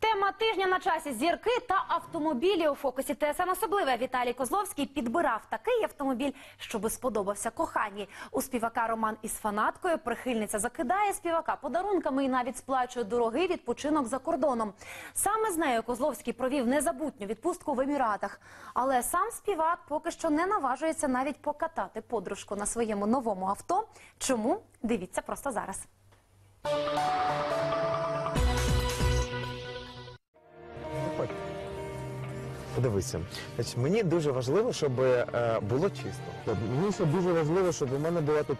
Тема тижня на часі зірки та автомобілі у фокусі ТСН особливе. Віталій Козловський підбирав такий автомобіль, щоби сподобався коханій. У співака роман із фанаткою. Прихильниця закидає співака подарунками і навіть сплачує дорогий відпочинок за кордоном. Саме з нею Козловський провів незабутню відпустку в Еміратах. Але сам співак поки що не наважується навіть покатати подружку на своєму новому авто. Чому? Дивіться просто зараз. Подивися. Значить, мені дуже важливо, щоб е, було чисто. Мені ще дуже важливо, щоб у мене була тут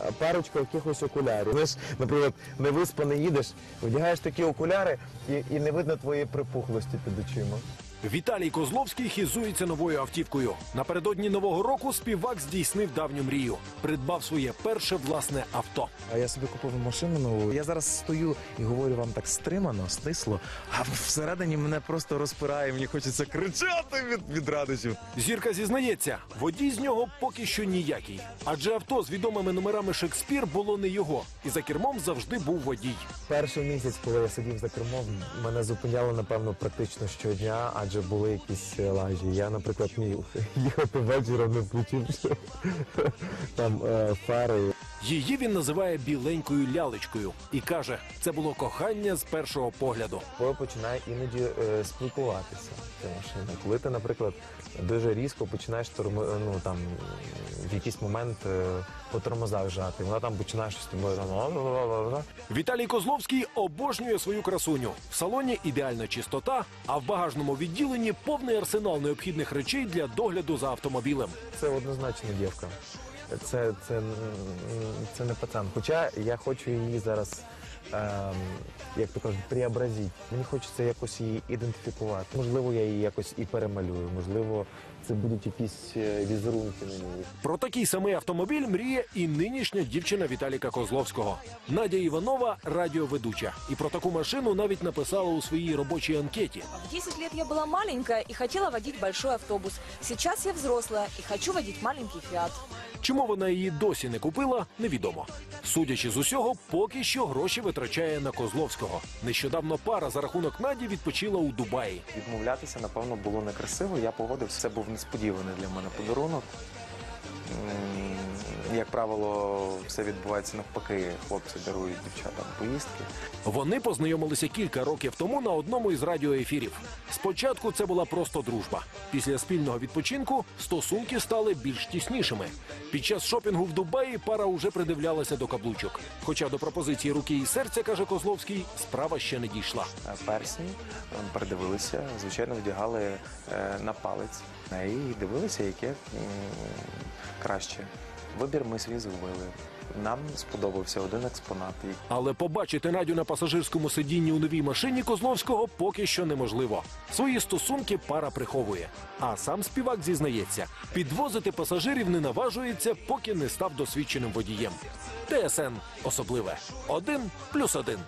е, парочка якихось окулярів. Знаєш, наприклад, невиспаний їдеш, вдягаєш такі окуляри і, і не видно твоєї припухлості під очима. Віталій Козловський хізується новою автівкою. Напередодні нового року співак здійснив давню мрію. Придбав своє перше власне авто. А я собі купив машину нову. Я зараз стою і говорю вам так стримано, стисло, а всередині мене просто розпирає, мені хочеться кричати від, від радощів. Зірка зізнається, водій з нього поки що ніякий. Адже авто з відомими номерами Шекспір було не його, і за кермом завжди був водій. Перший місяць, коли я сидів за кермом, мене зупиняло, напевно, практично щодня, адже були якісь е, лажі. Я, наприклад, міг їхати вечором, не включивши там е, фари. Її він називає біленькою лялечкою і каже, це було кохання з першого погляду. Бо починає іноді е, спілкуватися ця машина. Коли ти, наприклад, дуже різко починаєш тормо, ну там в якийсь момент е, по тормозах жати, вона там починає щось тобою там. Віталій Козловський обожнює свою красуню. В салоні ідеальна чистота, а в багажному відділенні повний арсенал необхідних речей для догляду за автомобілем. Це однозначно дівка. Це, це, це не пацан. Хоча я хочу її зараз. Ем, як то кажуть, преобразити. Мені хочеться якось її ідентифікувати. Можливо, я її якось і перемалюю. Можливо, це будуть якісь е, візерунки на ній. Про такий самий автомобіль мріє і нинішня дівчина Віталіка Козловського. Надя Іванова радіоведуча. І про таку машину навіть написала у своїй робочій анкеті. В 10 лет я была маленькая и хотела водить большой автобус. Сейчас я взрослая и хочу водить маленький фиат. Чому вона її досі не купила, невідомо. Судячи з усього, поки що гроші витрачає на Козловського. Нещодавно пара за рахунок Наді відпочила у Дубаї. Відмовлятися, напевно, було некрасиво. Я погодився. Це був несподіваний для мене подарунок. Як правило, все відбувається навпаки. Хлопці дарують дівчатам поїздки. Вони познайомилися кілька років тому на одному із радіоефірів. Спочатку це була просто дружба. Після спільного відпочинку стосунки стали більш тіснішими. Під час шопінгу в Дубаї пара уже придивлялася до каблучок. Хоча до пропозиції руки і серця, каже Козловський, справа ще не дійшла. Е, Персні е, передивилися, звичайно, вдягали е, на палець і дивилися, яке краще. Вибір ми свій зробили. Нам сподобався один експонат. Але побачити Надю на пасажирському сидінні у новій машині Козловського поки що неможливо. Свої стосунки пара приховує. А сам співак зізнається, підвозити пасажирів не наважується, поки не став досвідченим водієм. ТСН особливе. Один плюс один.